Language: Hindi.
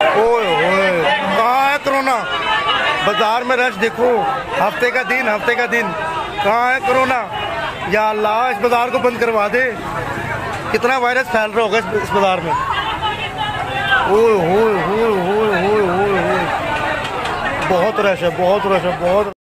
ओए ओए कहाँ है कोरोना? बाज़ार में रश देखो। हफ़्ते का दिन, हफ़्ते का दिन। कहाँ है कोरोना? या अल्लाह, इस बाज़ार को बंद करवा दे। कितना वायरस फैल रहा होगा इस बाज़ार में। ओए ओए ओए ओए ओए ओए बहुत रश है, बहुत रश है, बहुत